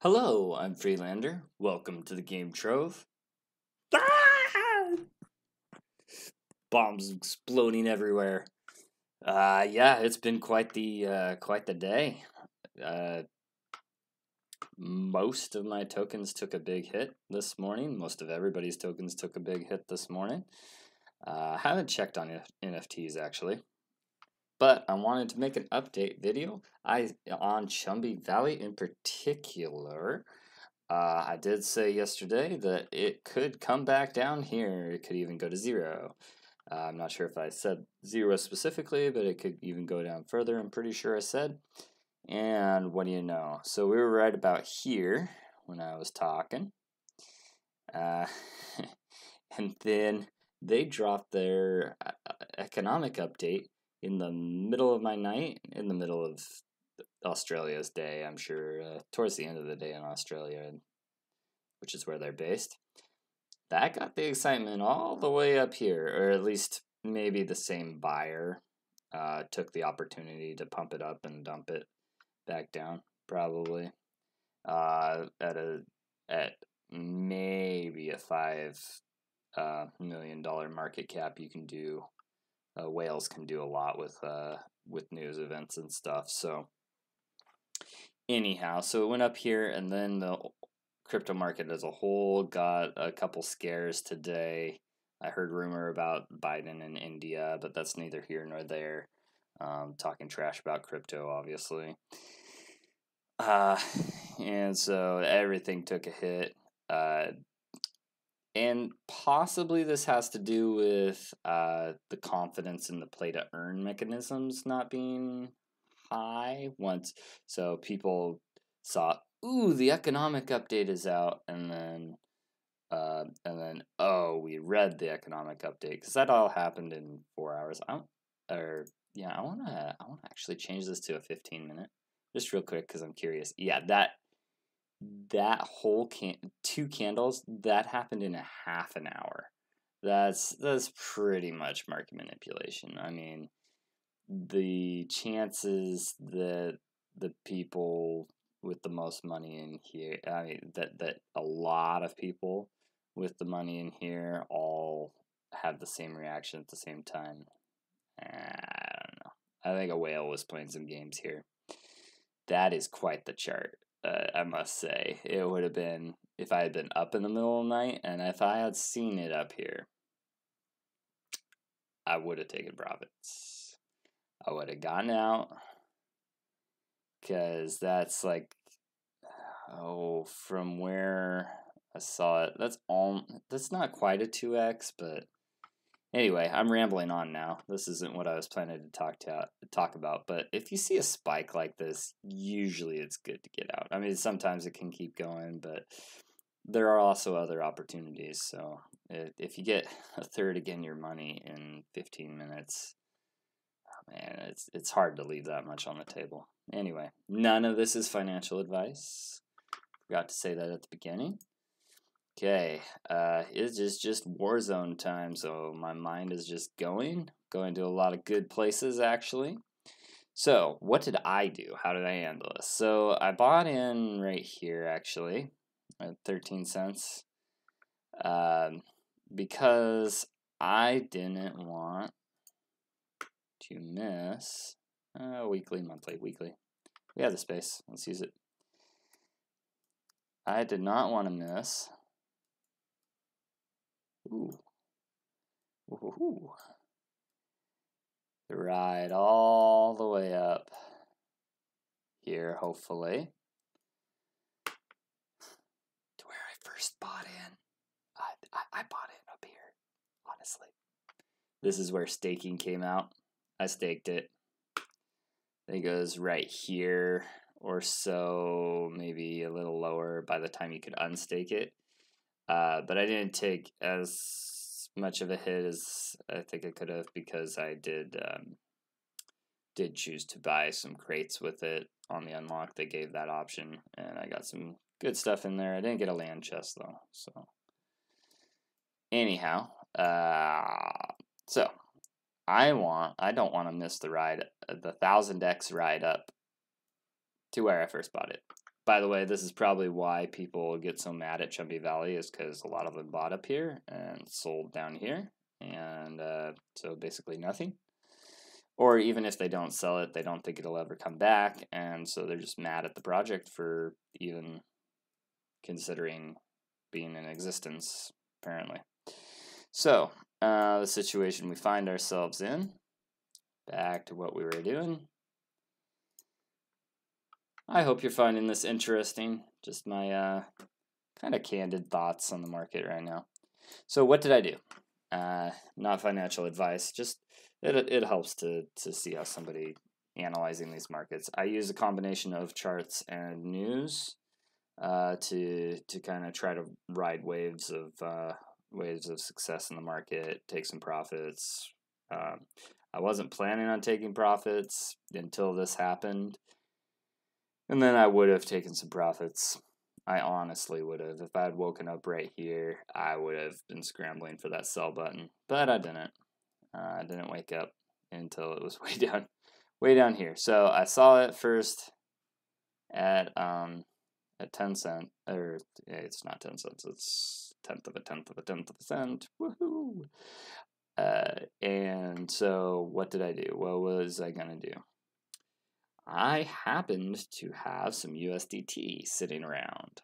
Hello, I'm Freelander. Welcome to the Game Trove. Ah! Bombs exploding everywhere. Uh, yeah, it's been quite the uh, quite the day. Uh, most of my tokens took a big hit this morning. Most of everybody's tokens took a big hit this morning. Uh, I haven't checked on NFTs actually, but I wanted to make an update video. I on Chumbi Valley in particular. Uh, I did say yesterday that it could come back down here. It could even go to zero. Uh, I'm not sure if I said zero specifically, but it could even go down further. I'm pretty sure I said. And what do you know? So we were right about here when I was talking. Uh, and then they dropped their uh, uh, economic update in the middle of my night, in the middle of Australia's day, I'm sure, uh, towards the end of the day in Australia, which is where they're based. That got the excitement all the way up here, or at least maybe the same buyer uh, took the opportunity to pump it up and dump it back down, probably uh, at a at maybe a five uh, million dollar market cap. You can do uh, whales can do a lot with uh, with news events and stuff. So anyhow, so it went up here, and then the crypto market as a whole got a couple scares today. I heard rumor about Biden in India, but that's neither here nor there. Um, talking trash about crypto, obviously. Uh, and so everything took a hit. Uh, and possibly this has to do with uh, the confidence in the play to earn mechanisms not being high once. So people saw, ooh, the economic update is out, and then uh, and then oh, we read the economic update because that all happened in four hours. I or yeah, I wanna I wanna actually change this to a fifteen minute, just real quick because I'm curious. Yeah, that that whole can two candles that happened in a half an hour. That's that's pretty much market manipulation. I mean, the chances that the people with the most money in here, I mean that that a lot of people with the money in here all had the same reaction at the same time. I don't know. I think a whale was playing some games here. That is quite the chart uh, I must say. It would have been if I had been up in the middle of the night and if I had seen it up here, I would have taken profits. I would have gotten out because that's like, oh, from where I saw it, that's all, that's not quite a 2x, but Anyway, I'm rambling on now. This isn't what I was planning to talk to talk about, but if you see a spike like this, usually it's good to get out. I mean, sometimes it can keep going, but there are also other opportunities. So if you get a third again your money in 15 minutes, oh man, it's it's hard to leave that much on the table. Anyway, none of this is financial advice. Forgot to say that at the beginning. Okay, uh, it is just Warzone time, so my mind is just going, going to a lot of good places actually. So, what did I do? How did I handle this? So, I bought in right here actually at 13 cents um, because I didn't want to miss uh, weekly, monthly, weekly. We have the space. Let's use it. I did not want to miss Ooh. Ooh. The ride all the way up here, hopefully, to where I first bought in. I, I, I bought it up here, honestly. This is where staking came out. I staked it. It goes right here or so, maybe a little lower by the time you could unstake it. Uh, but I didn't take as much of a hit as I think I could have because I did um, did choose to buy some crates with it on the unlock. They gave that option, and I got some good stuff in there. I didn't get a land chest though, so anyhow, uh, so I want I don't want to miss the ride, the thousand X ride up to where I first bought it. By the way, this is probably why people get so mad at Chumbi Valley is because a lot of them bought up here and sold down here, and uh, so basically nothing. Or even if they don't sell it, they don't think it'll ever come back, and so they're just mad at the project for even considering being in existence, apparently. So, uh, the situation we find ourselves in, back to what we were doing. I hope you're finding this interesting. Just my uh, kind of candid thoughts on the market right now. So, what did I do? Uh, not financial advice, just it, it helps to, to see how somebody analyzing these markets. I use a combination of charts and news uh, to to kind of try to ride waves of uh, waves of success in the market, take some profits. Um, I wasn't planning on taking profits until this happened, and then I would have taken some profits. I honestly would have. If I had woken up right here, I would have been scrambling for that sell button, but I didn't. Uh, I didn't wake up until it was way down, way down here. So I saw it first at um, at 10 cent, or yeah, it's not 10 cents, it's tenth of a tenth of a tenth of a cent. Woohoo! Uh, and so what did I do? What was I to do? I happened to have some USDT sitting around.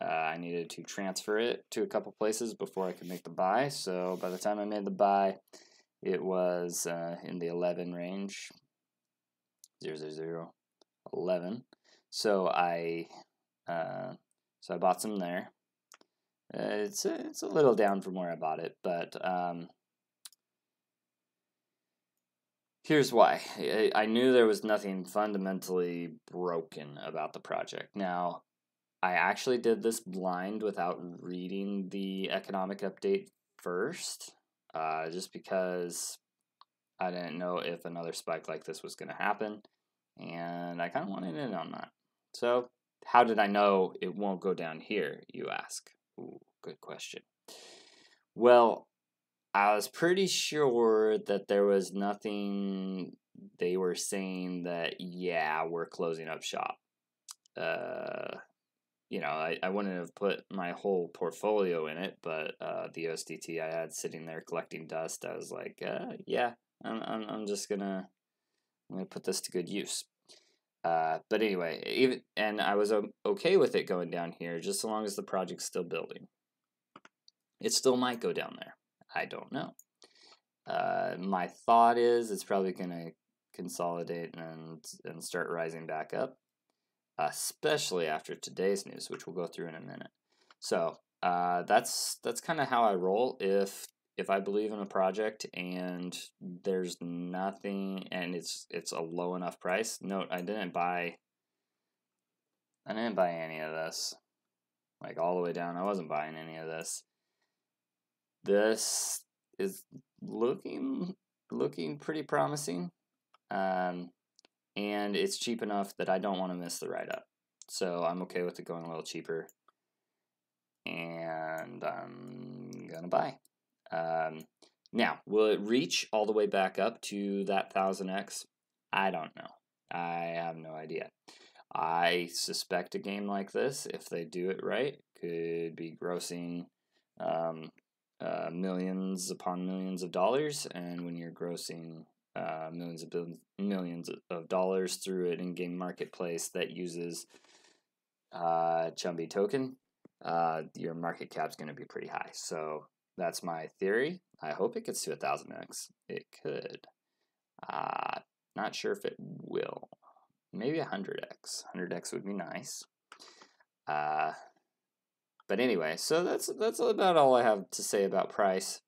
Uh, I needed to transfer it to a couple places before I could make the buy. So by the time I made the buy, it was uh, in the 11 range, 000, 11. So I uh, so I bought some there. Uh, it's a, it's a little down from where I bought it, but um, here's why. I, knew there was nothing fundamentally broken about the project. Now, I actually did this blind without reading the economic update first, uh, just because I didn't know if another spike like this was going to happen, and I kind of wanted in on that. So how did I know it won't go down here, you ask? Ooh, good question. Well, I was pretty sure that there was nothing they were saying that, yeah, we're closing up shop. Uh, you know, I, I wouldn't have put my whole portfolio in it, but uh, the USDT I had sitting there collecting dust, I was like, uh, yeah, I'm, I'm, I'm just gonna, I'm gonna put this to good use. Uh, but anyway, even and I was okay with it going down here, just so long as the project's still building. It still might go down there. I don't know. Uh, my thought is it's probably going to consolidate and and start rising back up, especially after today's news, which we'll go through in a minute. So uh, that's that's kind of how I roll. If if I believe in a project and there's nothing and it's it's a low enough price, note I didn't buy I didn't buy any of this. Like all the way down, I wasn't buying any of this. This is looking looking pretty promising. Um, and it's cheap enough that I don't want to miss the write up. So I'm okay with it going a little cheaper. And I'm gonna buy. Um, now, will it reach all the way back up to that 1000x? I don't know. I have no idea. I suspect a game like this, if they do it right, could be grossing um, uh, millions upon millions of dollars. And when you're grossing uh, millions of millions of dollars through an in-game marketplace that uses uh, Chumbi token, uh, your market cap's going to be pretty high. So that's my theory. I hope it gets to a 1000x. It could. Uh, not sure if it will. Maybe a 100x. 100x would be nice. Uh, but anyway, so that's that's about all I have to say about price.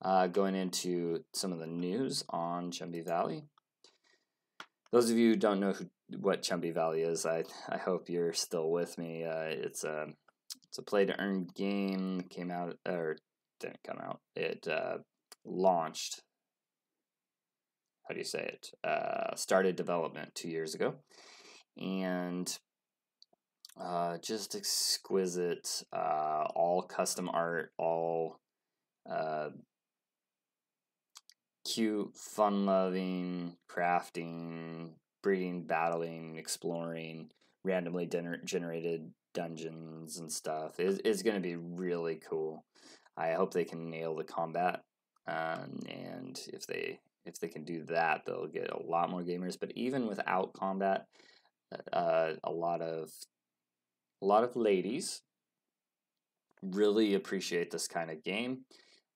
Uh, going into some of the news on Chumbi Valley. Those of you who don't know who, what Chumbi Valley is, I I hope you're still with me. Uh, it's a it's a play to earn game. Came out or didn't come out. It uh, launched. How do you say it? Uh, started development two years ago, and uh, just exquisite. Uh, all custom art, all uh, cute, fun-loving, crafting, breeding, battling, exploring randomly gener- generated dungeons and stuff is is going to be really cool. I hope they can nail the combat, um, and if they if they can do that, they'll get a lot more gamers. But even without combat, uh, a lot of a lot of ladies really appreciate this kind of game.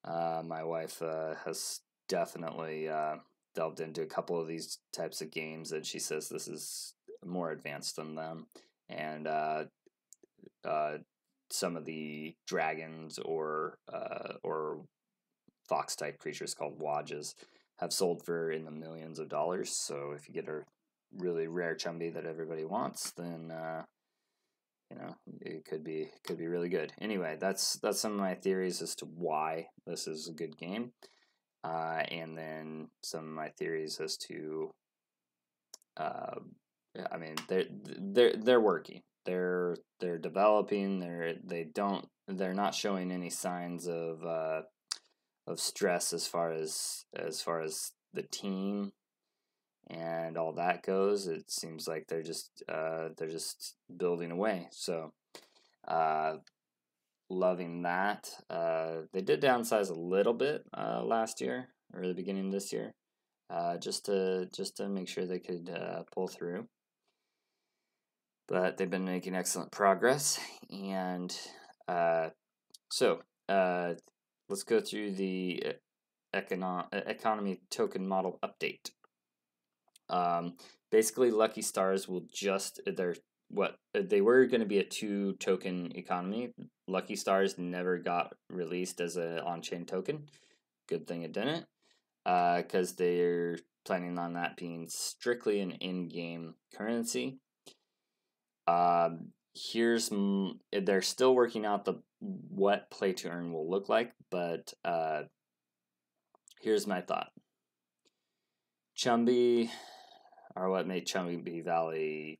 Uh, my wife uh, has definitely uh, delved into a couple of these types of games, and she says this is more advanced than them. And uh, uh, some of the dragons or uh, or fox type creatures called wadges have sold for in the millions of dollars. So if you get a really rare chumbi that everybody wants, then you know it could be could be really good. Anyway, that's that's some of my theories as to why this is a good game, uh, and then some of my theories as to. Uh, I mean, they're they're they're working. They're they're developing. They're they don't. They're not showing any signs of uh, of stress as far as as far as the team and all that goes. It seems like they're just uh, they're just building away. So, uh, loving that. Uh, they did downsize a little bit uh, last year or the beginning of this year, uh, just to just to make sure they could uh, pull through. But they've been making excellent progress, and so let's go through the econo- economy token model update. Um, basically, Lucky Stars will just they're what they were going to be a two token economy. Lucky Stars never got released as an on chain token. Good thing it didn't, because uh, they're planning on that being strictly an in game currency. Um, here's they're still working out the what play to earn will look like, but uh, here's my thought. Chumbi are what made Chumbi Valley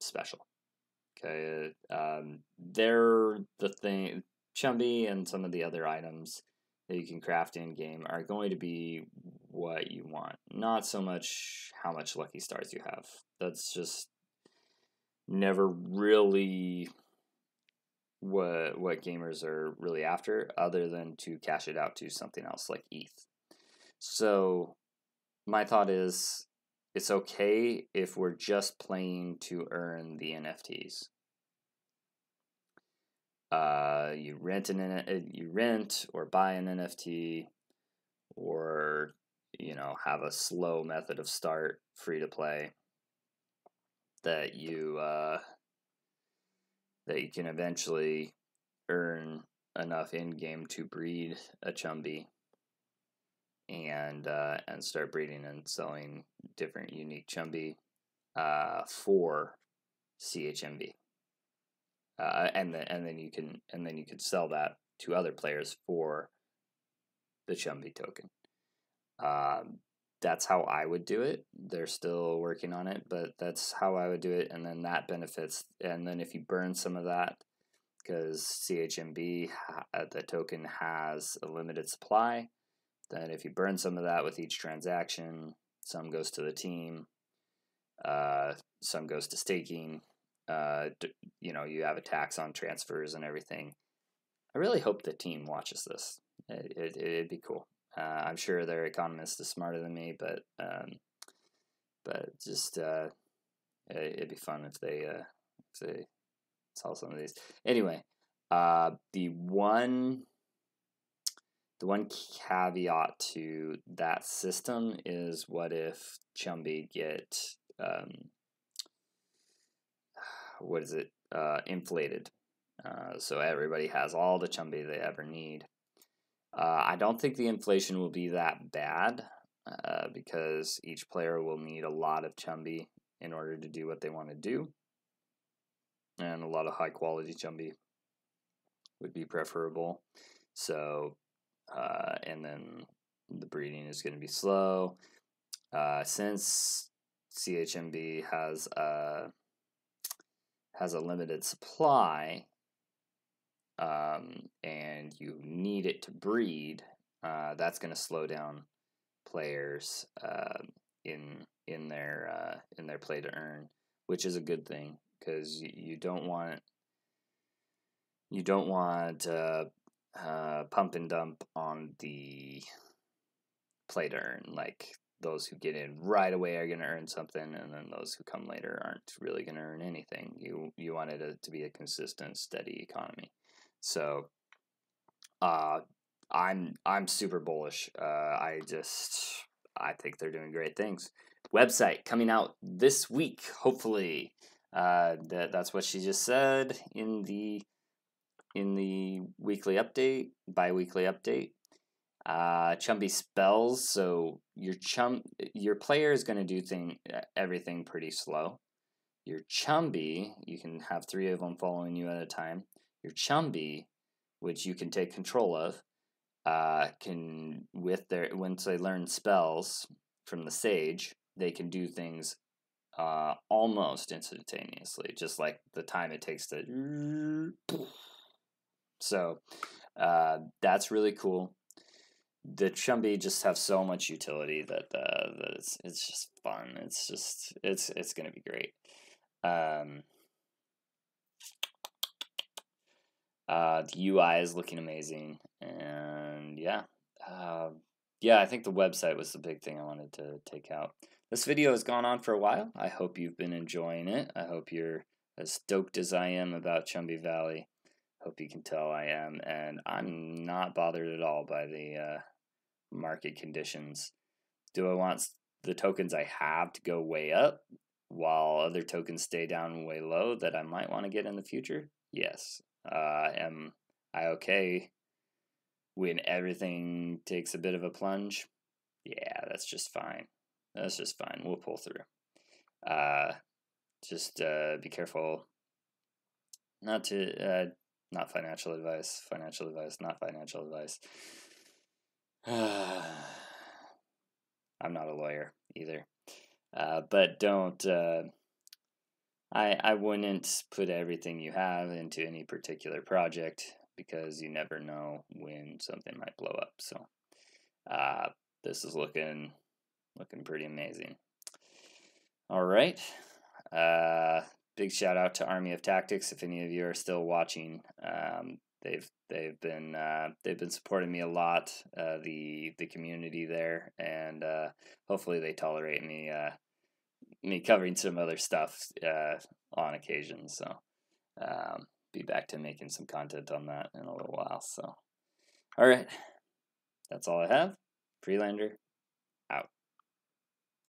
special. Okay, um, they're the thing. Chumbi and some of the other items that you can craft in game are going to be what you want, not so much how much lucky stars you have. That's just never really what what gamers are really after, other than to cash it out to something else like ETH. So my thought is it's okay if we're just playing to earn the NFTs. Uh, you rent an uh, you rent or buy an NFT, or you know have a slow method of start, free to play. That you uh, that you can eventually earn enough in game to breed a chumbi and uh, and start breeding and selling different unique chumbi uh, for CHMB. Uh, and then and then you can and then you can sell that to other players for the chumbi token. Um, that's how I would do it. They're still working on it, but that's how I would do it. And then that benefits. And then if you burn some of that, because CHMB, the token has a limited supply, then if you burn some of that with each transaction, some goes to the team, uh, some goes to staking. Uh, you know, you have a tax on transfers and everything. I really hope the team watches this. It, it, it'd be cool. Uh, I'm sure their economist is smarter than me, but um, but just uh, it, would be fun if they uh, if they saw some of these. Anyway, uh, the one the one caveat to that system is what if Chumbi get um, what is it uh, inflated? Uh, so everybody has all the Chumbi they ever need. Uh, I don't think the inflation will be that bad uh, because each player will need a lot of Chumbi in order to do what they want to do, and a lot of high quality Chumbi would be preferable. So uh, and then the breeding is going to be slow. Uh, since CHMB has a has a limited supply, um, and you need it to breed, uh, that's going to slow down players uh, in in their uh, in their play to earn, which is a good thing because you, you don't want you don't want uh, uh, pump and dump on the play to earn. Like those who get in right away are going to earn something, and then those who come later aren't really going to earn anything. You you want it to be a consistent, steady economy. So, uh, I'm I'm super bullish. Uh, I just I think they're doing great things. Website coming out this week, hopefully. Uh, that that's what she just said in the in the weekly update, bi-weekly update. Uh, Chumbi spells, so your chum your player is going to do thing everything pretty slow. Your Chumbi, you can have three of them following you at a time. Your Chumbi, which you can take control of, uh, can with their once they learn spells from the sage, they can do things uh, almost instantaneously, just like the time it takes to. So uh, that's really cool. The Chumbi just have so much utility that, uh, that it's, it's just fun. It's just it's it's gonna be great. Um, uh, the UI is looking amazing, and yeah, uh, yeah, I think the website was the big thing I wanted to take out. This video has gone on for a while. I hope you've been enjoying it. I hope you're as stoked as I am about Chumbi Valley. Hope you can tell I am, and I'm not bothered at all by the uh, market conditions. Do I want the tokens I have to go way up while other tokens stay down way low that I might want to get in the future? Yes. Uh, am I okay when everything takes a bit of a plunge? Yeah, that's just fine. That's just fine. We'll pull through. Uh, just uh, be careful not to uh, not financial advice. Financial advice, not financial advice. I'm not a lawyer either. Uh, but don't. Uh, I I wouldn't put everything you have into any particular project because you never know when something might blow up. So, uh, this is looking looking pretty amazing. All right. Uh, big shout out to Army of Tactics. If any of you are still watching, um, they've they've been uh, they've been supporting me a lot. Uh, the the community there, and uh, hopefully they tolerate me uh, me covering some other stuff uh, on occasion. So um, be back to making some content on that in a little while. So all right, that's all I have. Freelander